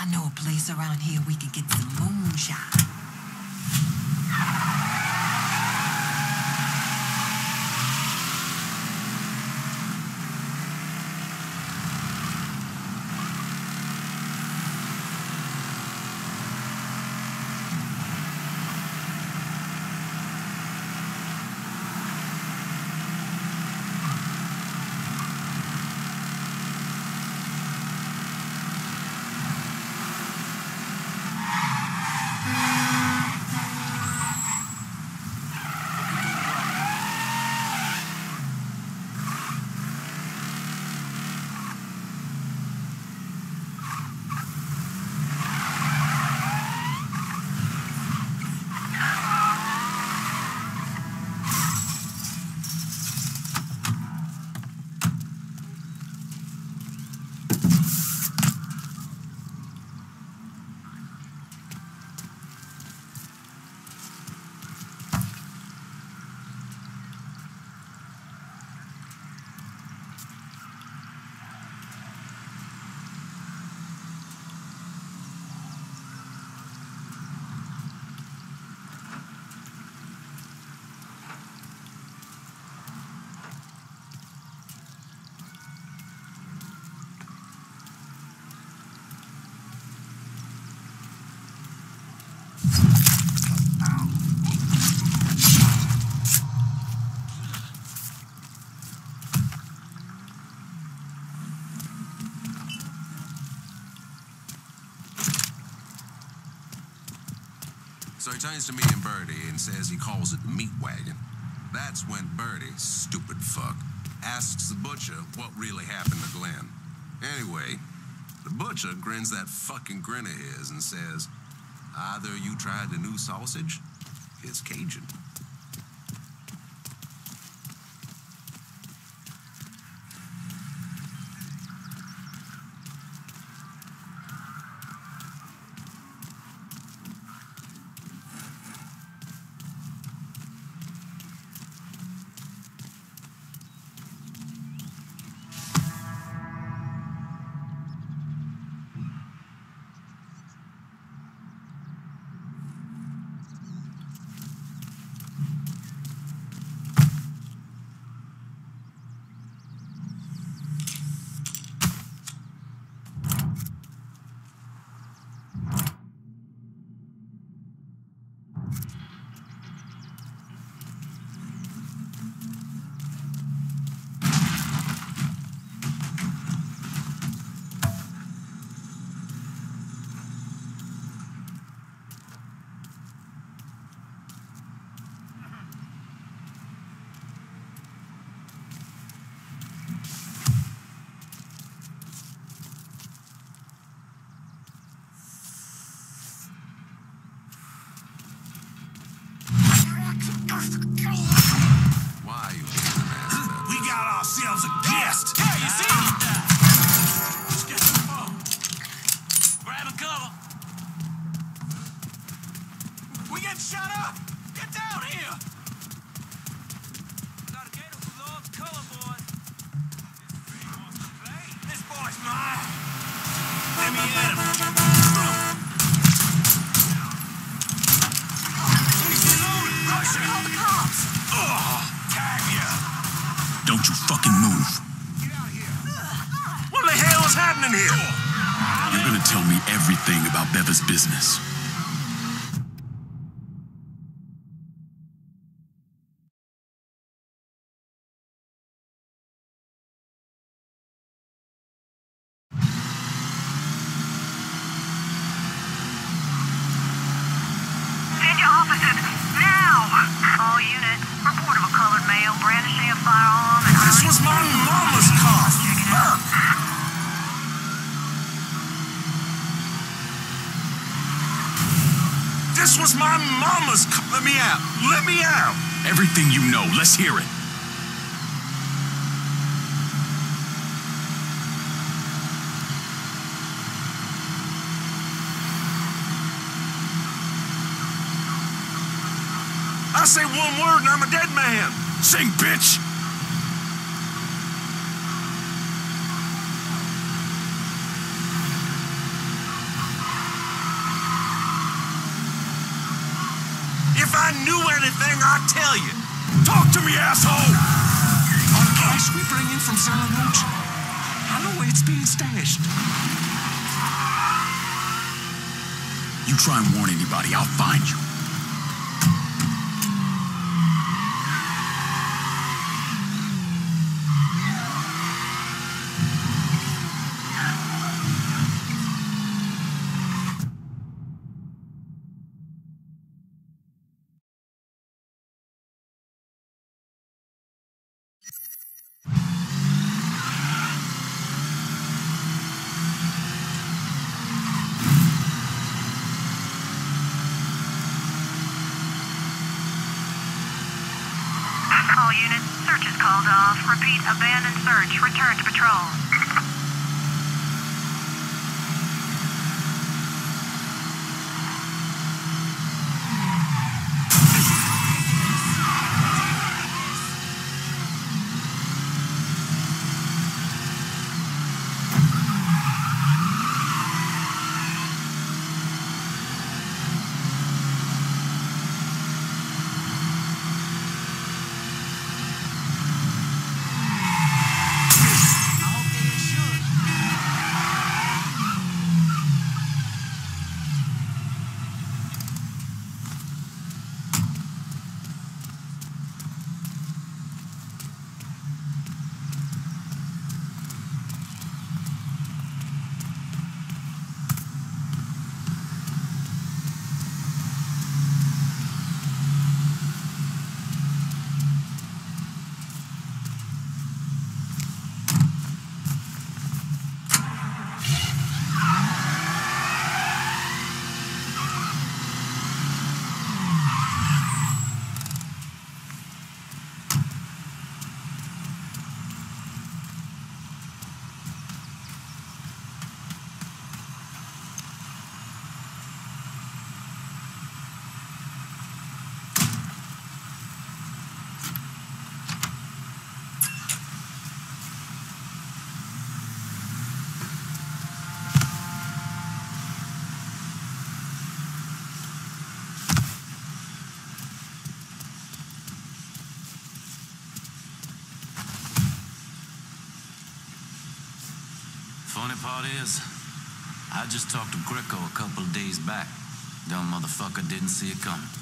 I know a place around here we could get some moonshine. So he turns to me and Birdie and says he calls it the meat wagon. That's when Birdie, stupid fuck, asks the butcher what really happened to Glenn. Anyway, the butcher grins that fucking grin of his and says, Either you tried the new sausage, it's Cajun. Car. Let me out. Let me out. Everything you know, let's hear it. I say one word and I'm a dead man. Sing, bitch! I tell you. Talk to me, asshole! On cash we bring in from Roach. I know where it's being stashed. You try and warn anybody, I'll find you. All units, search is called off. Repeat, abandoned search. Return to patrol. Is, I just talked to Greco a couple of days back. Dumb motherfucker didn't see it coming.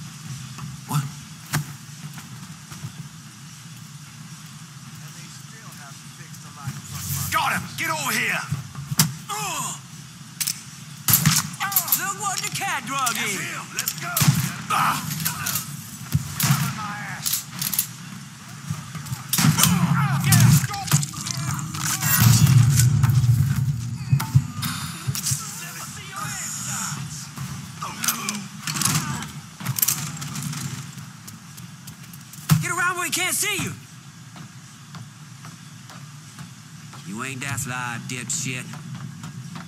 You ain't that fly, dipshit.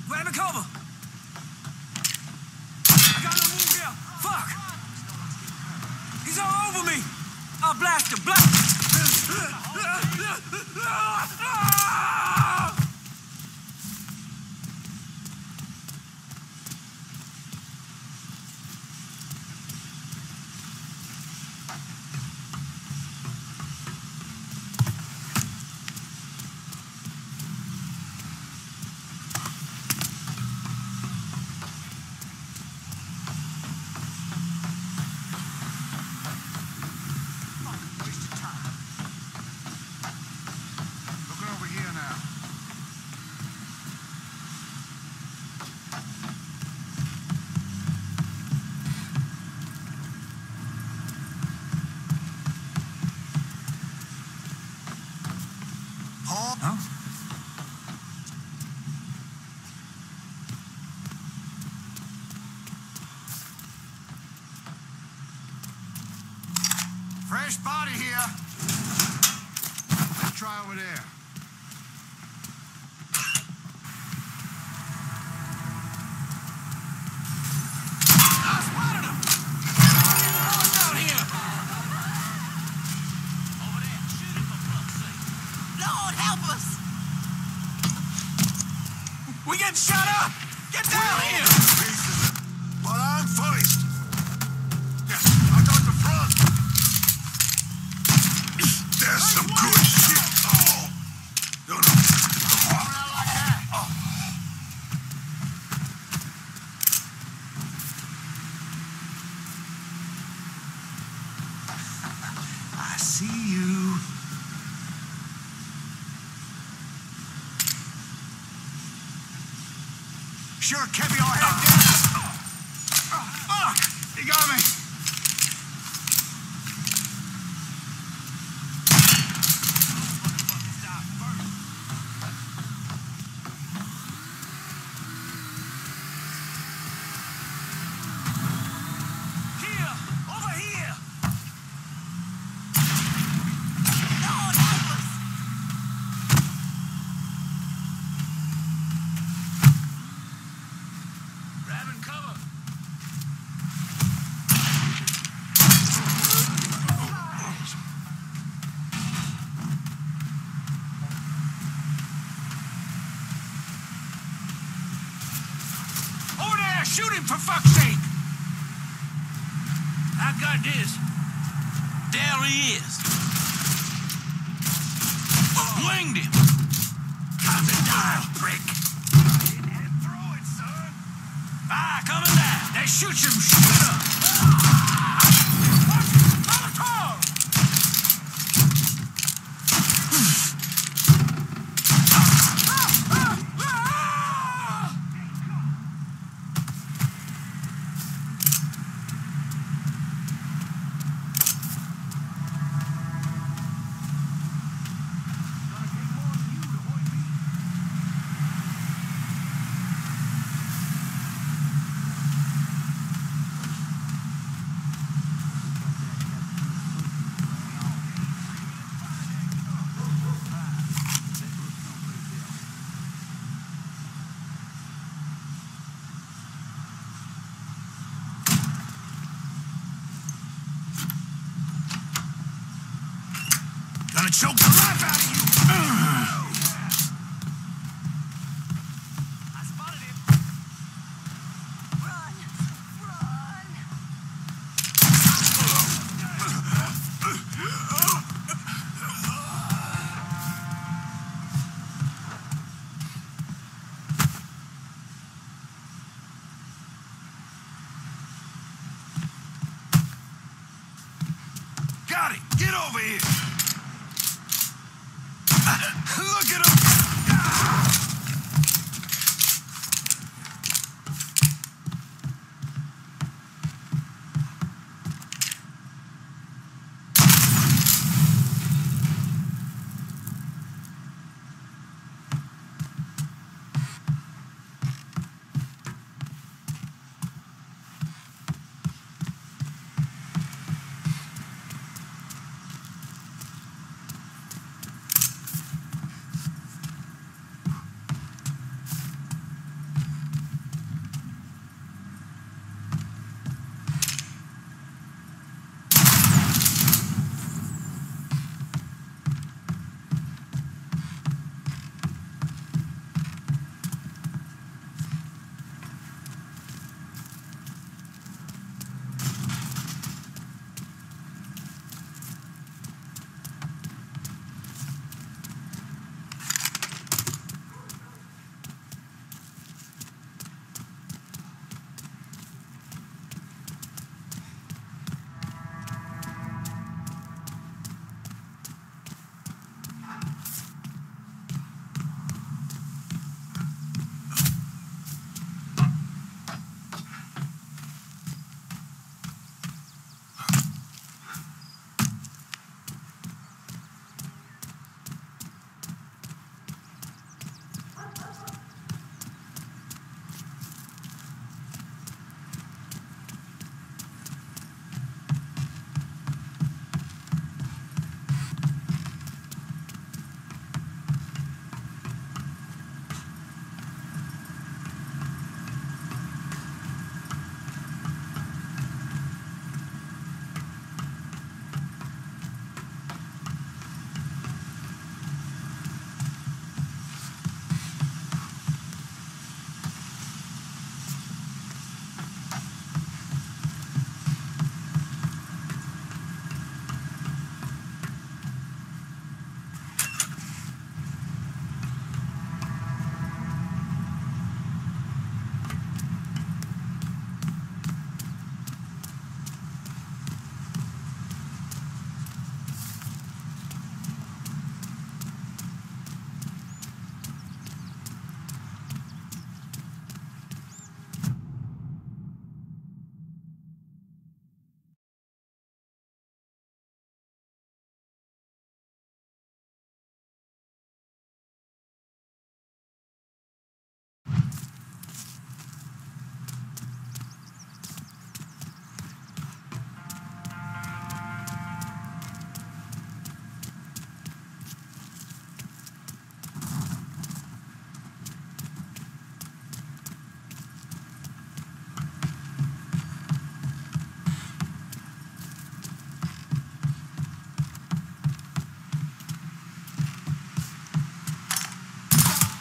Grab a cover. I got no move here. Fuck. He's all over me. I'll blast him. Blast. Look over here now. Paul? Huh? Fresh body here. Let's try over there. Lord, help us! Getting up! Get down here! Well, I'm first. Yeah, I got the front. sure kept your head down. Oh, fuck! He got me. Here! Over here! Lord, help us! Grabbing cover! Over there! Shoot him, for fuck's sake! I got this. There he is. Winged him. Time to die, prick! Throw it, son. Ah, coming down! They shoot you!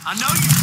I know you.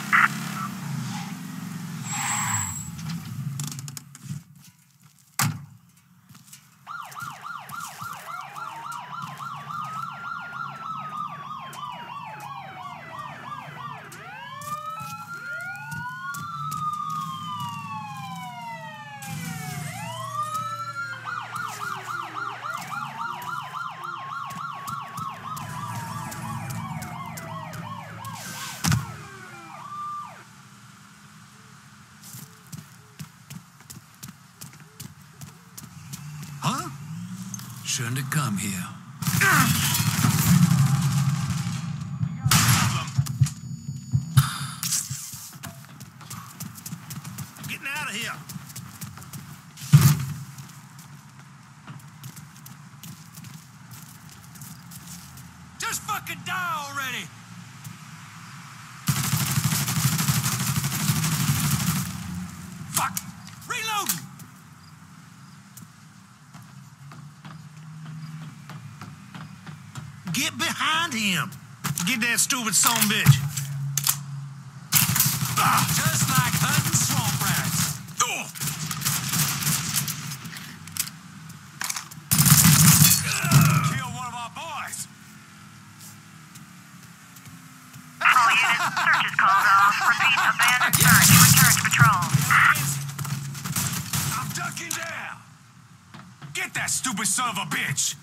Firearm in Irish Point. Up to you if you want to check it out. Shouldn't have come here. Getting out of here. Just fucking die already! Fuck! Reloading! Get behind him. Get that stupid son bitch. Just like hunting swamp rats. Kill one of our boys. All units, search is called off. Repeat, abandoned search. Return to patrol. I'm ducking down. Get that stupid son of a bitch.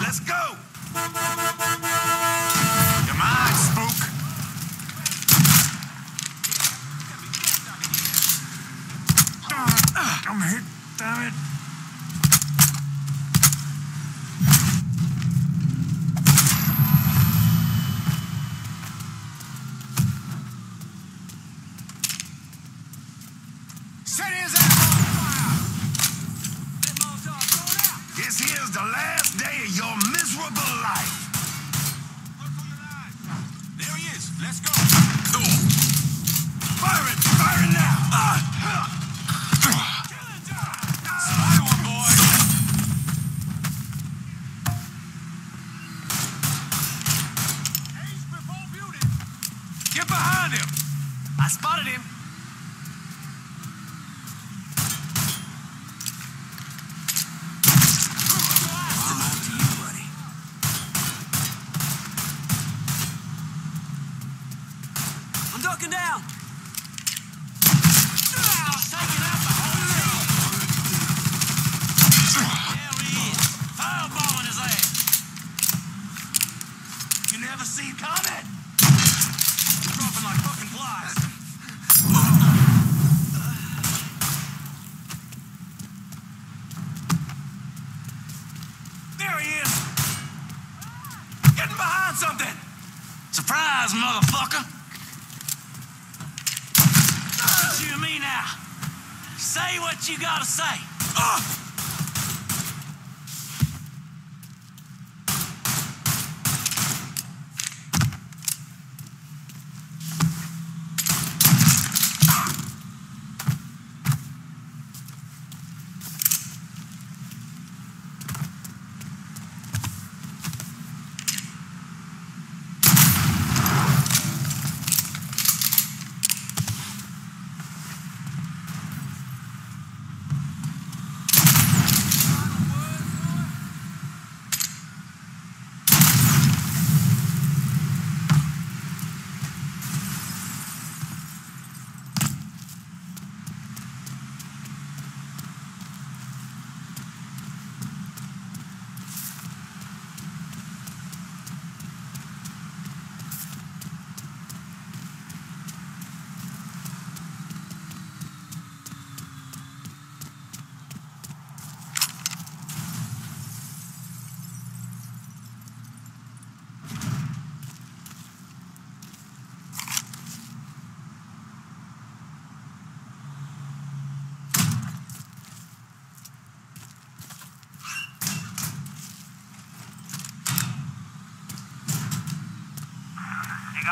Let's go. Spotted him.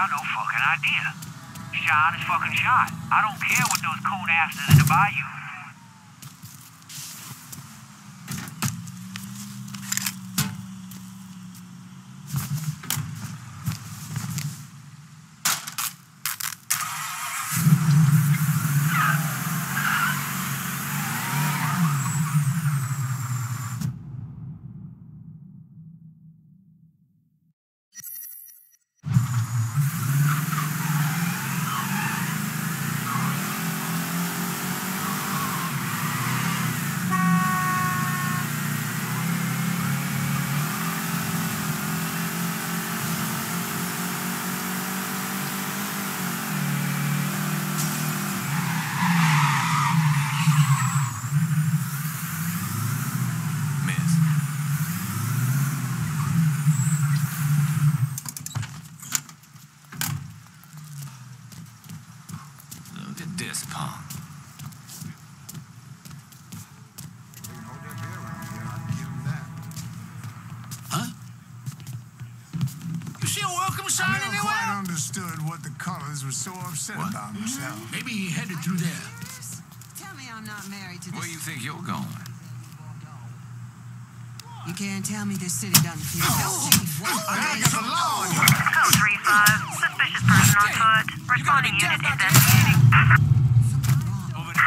Got no fucking idea. Shot is fucking shot. I don't care what those coon asses in the bayou. Were so upset What? about themselves. Maybe he headed through there. Tell me I'm not married to Where this. you think you're going? You can't tell me this city doesn't feel I got the law on you. Code 3-5. Suspicious person on foot. Responding unit investigating.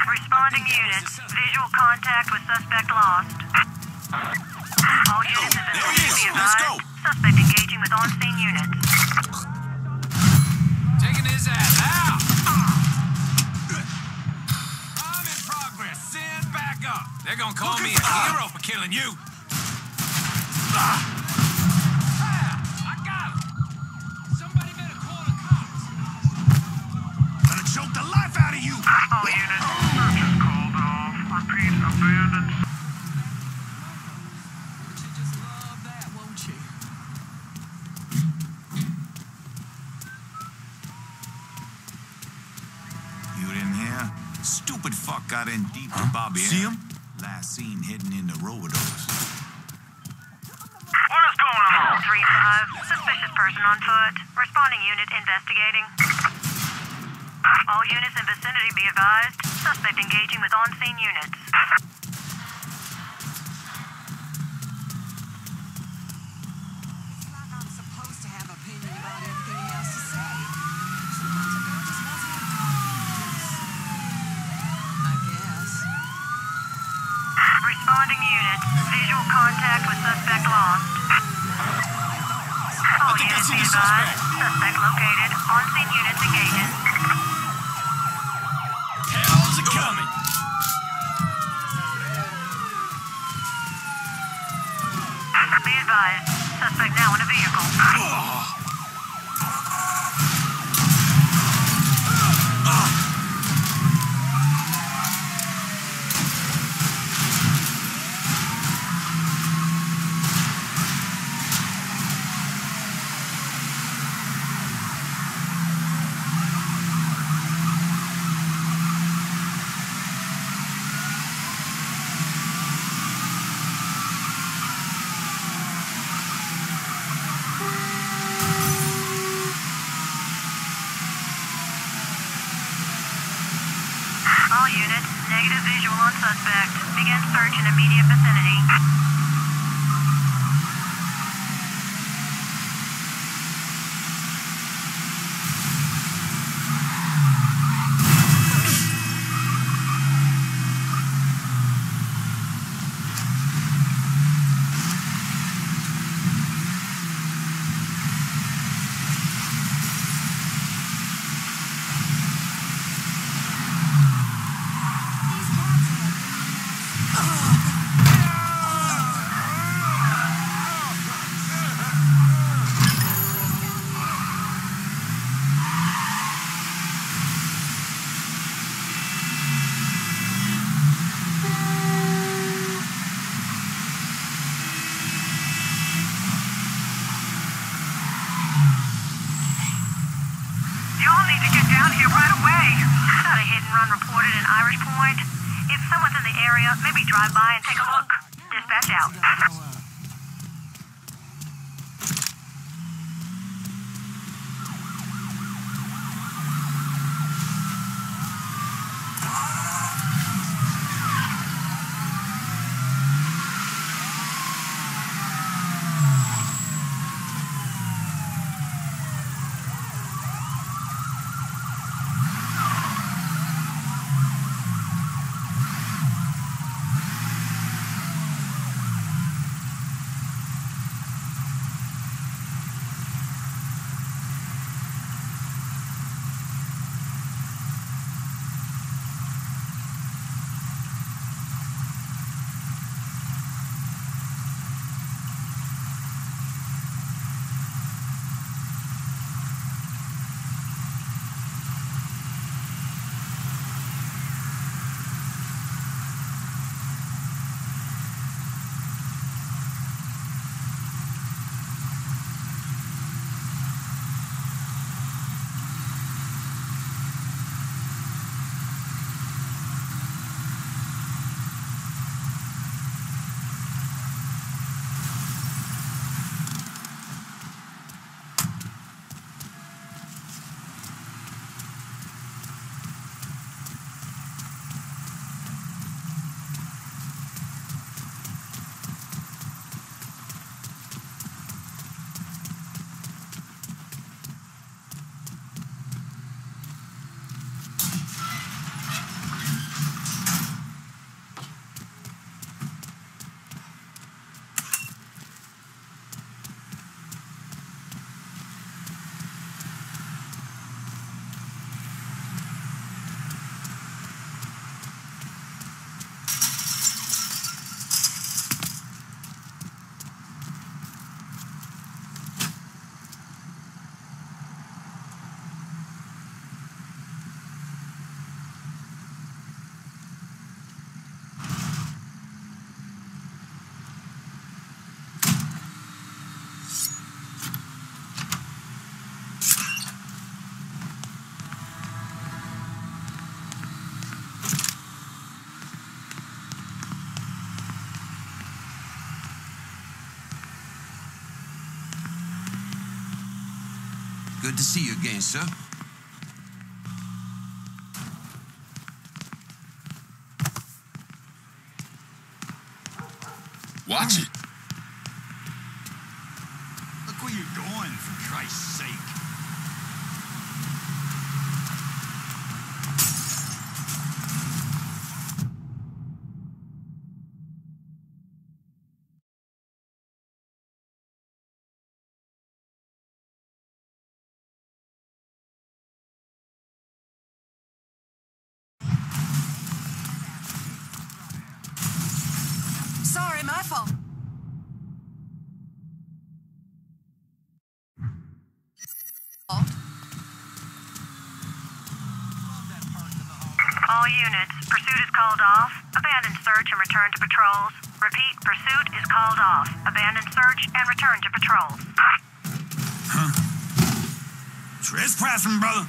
Responding unit. Visual contact with suspect lost. All units in There he is. be Let's go. Suspect engaging with on-scene units. They're gonna call me a hero for killing you. Ah, got in deep with Bobby. See him? Last seen heading into Robidos. What is going on? 3-5. Suspicious person on foot. Responding unit investigating. All units in vicinity be advised. Suspect engaging with on-scene units. It's like I'm supposed to have opinion about everything he has to say. Sometimes a girl just wants more confidence. I guess. Responding unit. Visual contact with suspect lost. All advised. Suspect located. On-scene units engaging. Hell's a coming. Be advised. Suspect now in a vehicle. All units, negative visual on suspect. Begin search in immediate vicinity. Y'all need to get down here right away. Got a hit and run reported in Irish Point. If someone's in the area, maybe drive by and take a look. Dispatch out. Good to see you again, sir. Watch it. Look where you're going, for Christ's sake. units, pursuit is called off. Abandon search and return to patrols. Repeat, pursuit is called off. Abandon search and return to patrols. Huh. Trespassing, brother.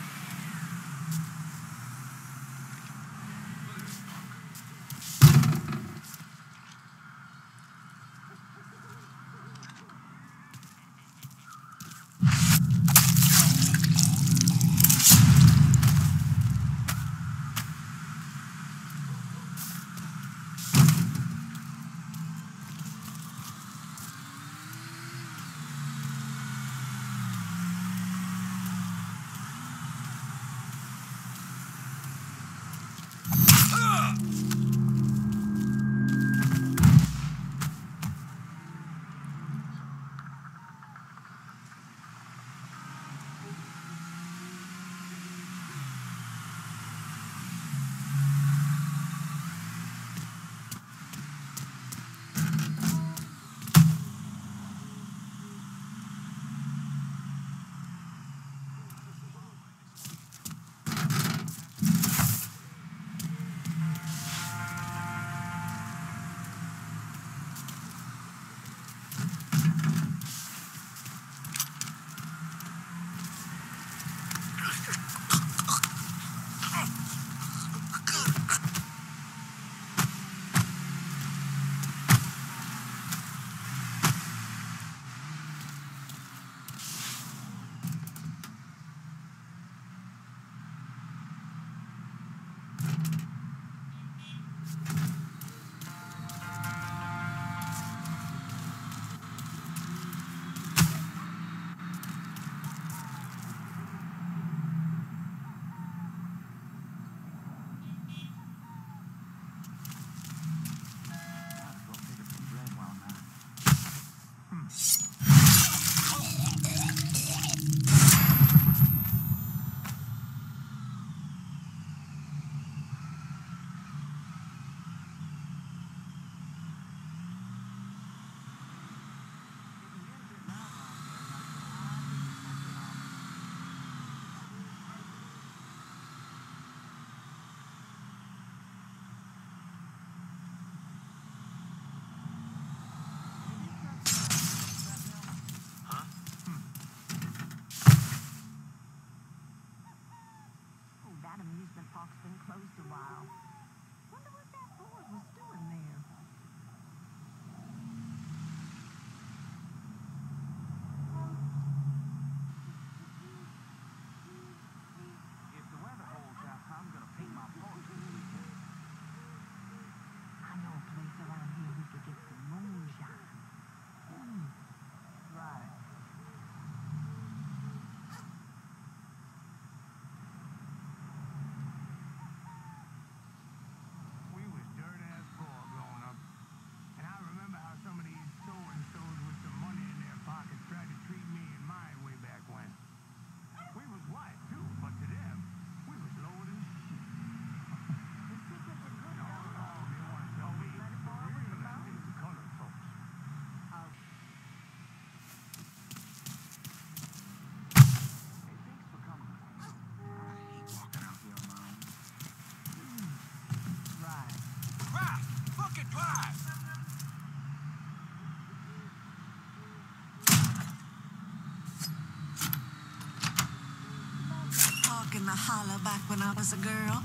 when I was a girl.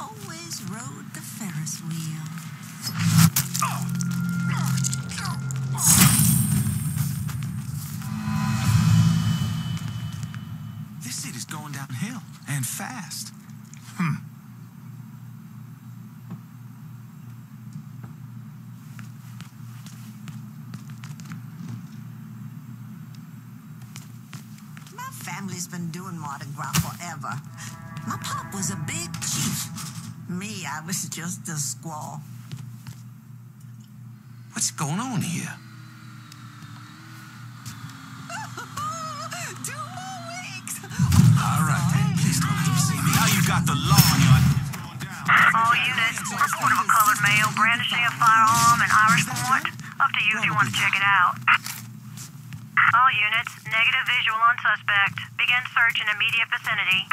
Always rode the Ferris wheel. This city's going downhill, and fast. Hmm. My family's been doing Mardi Gras forever. My was a big chief. Me, I was just a squaw. What's going on here? Two more weeks. All right, then. Please don't let me see me. Now you got the law on your All units, report of a colored male brandishing a firearm in Irish Point. Up to you if you want to check it out. All units, negative visual on suspect. Begin search in immediate vicinity.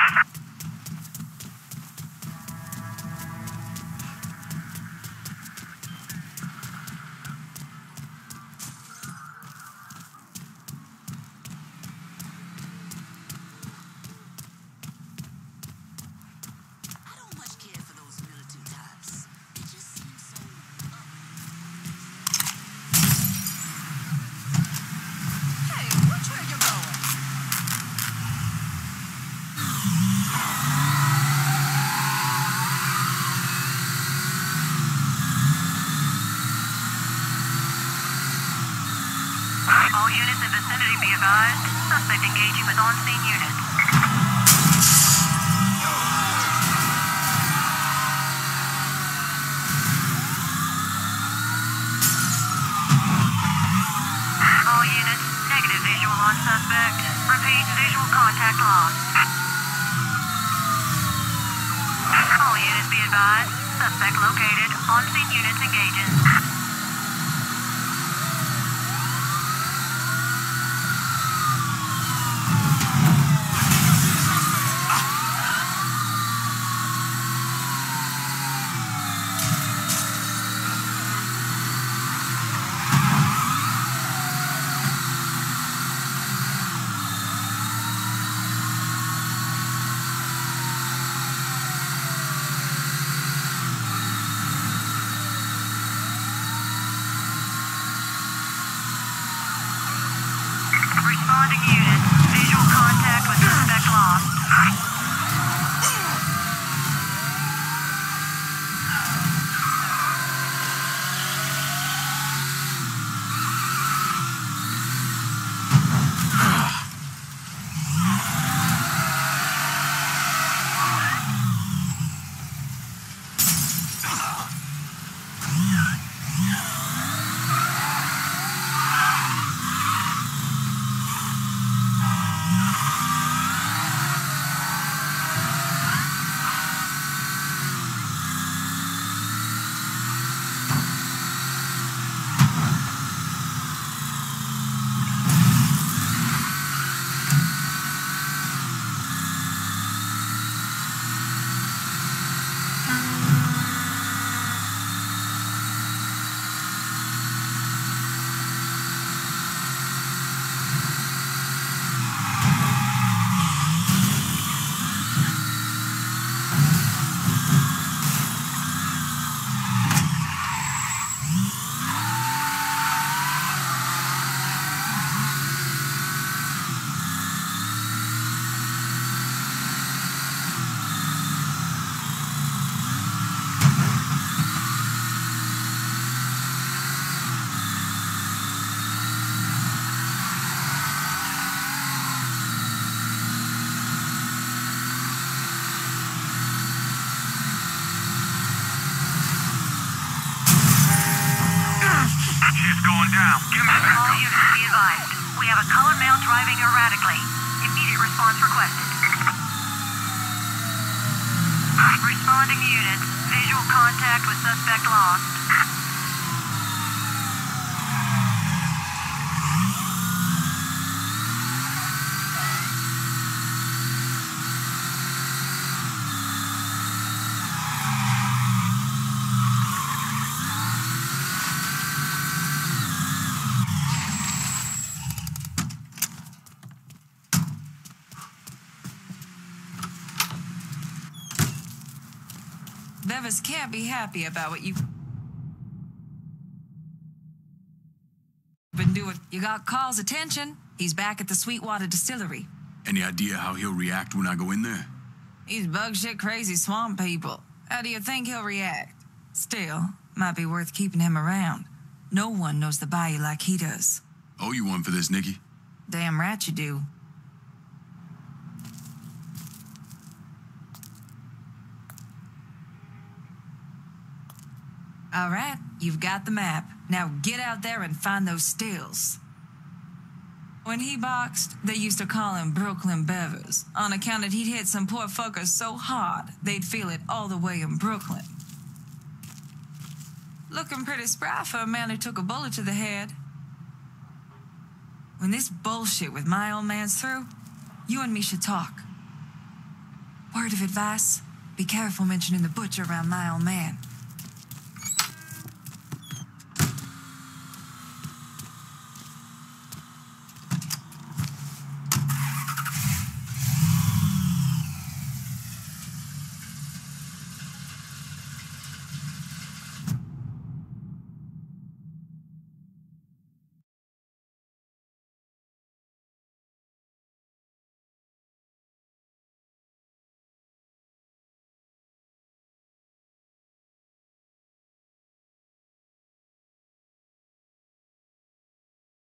Bevis can't be happy about what you've been doing. You got Carl's attention. He's back at the Sweetwater Distillery. Any idea how he'll react when I go in there? These bug shit crazy swamp people. How do you think he'll react? Still, might be worth keeping him around. No one knows the bayou like he does. Owe you one for this, Nicki. Damn right you do. All right, you've got the map. Now get out there and find those stills. When he boxed, they used to call him Brooklyn Bevis, on account that he'd hit some poor fuckers so hard they'd feel it all the way in Brooklyn. Looking pretty spry for a man who took a bullet to the head. When this bullshit with my old man's through, you and me should talk. Word of advice be careful mentioning the butcher around my old man.